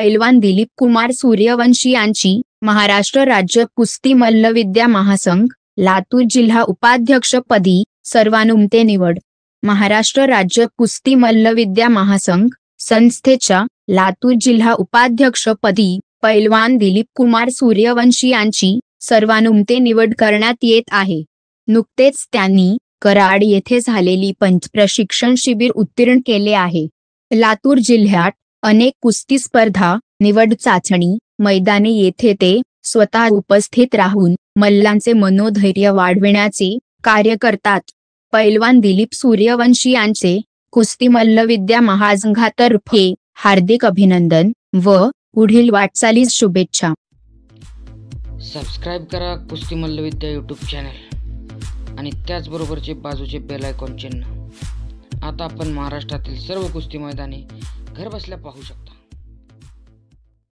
पैलवान दिलीप कुमार सूर्यवंशी यांची महाराष्ट्र राज्य कुस्ती मल्लविद्या महासंघ लातूर जिल्हा उपाध्यक्षपदी सर्वानुमते निवड. महाराष्ट्र राज्य कुस्ती मल्लविद्या महासंघ संस्थेच्या लातूर जिल्हा उपाध्यक्षपदी पैलवान दिलीप कुमार सूर्यवंशी यांची सर्वानुमते निवड करण्यात येत आहे. नुकतेच त्यांनी कराड येथे झालेली पंच प्रशिक्षण शिबिर उत्तीर्ण केले आहे. लातूर जिल्ह्यात अनेक कुस्ती स्पर्धा निवड चाचणी मैदाने येथे ते स्वतः उपस्थित राहून मल्लांचे मनोधैर्य वाढविण्याचे कार्य करतात. पैलवान दिलीप सूर्यवंशी यांचे कुस्ती मल्लविद्या महासंघातर्फे हार्दिक अभिनंदन व पुढील वाटचालीस शुभेच्छा. सबस्क्राईब करा कुस्ती मल्लविद्या यूट्यूब चॅनल आणि त्याचबरोबरचे बाजूचे बेल आयकॉन चिन्ह. आता आपण महाराष्ट्रातील सर्व कुस्ती मैदाने घरबसल्या पाहू शकता.